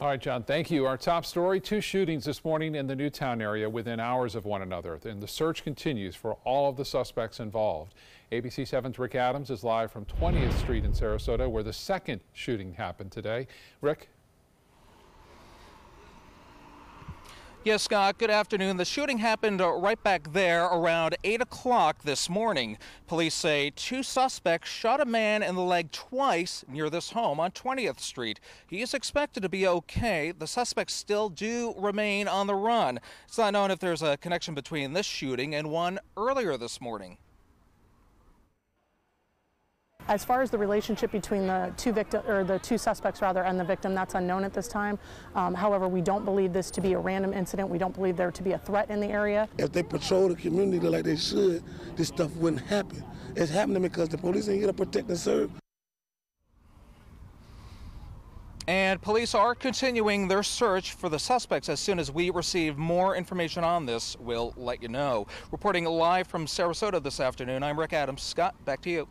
All right, John, thank you. Our top story two shootings this morning in the Newtown area within hours of one another. And the search continues for all of the suspects involved. ABC 7's Rick Adams is live from 20th Street in Sarasota, where the second shooting happened today. Rick? Yes, Scott, good afternoon. The shooting happened right back there around 8 o'clock this morning. Police say two suspects shot a man in the leg twice near this home on 20th Street. He is expected to be okay. The suspects still do remain on the run. It's not known if there's a connection between this shooting and one earlier this morning. As far as the relationship between the two victim or the two suspects rather and the victim, that's unknown at this time. Um, however, we don't believe this to be a random incident. We don't believe there to be a threat in the area. If they patrol the community like they should, this stuff wouldn't happen. It's happening because the police ain't here to protect and serve. And police are continuing their search for the suspects. As soon as we receive more information on this, we'll let you know. Reporting live from Sarasota this afternoon, I'm Rick Adams. Scott, back to you.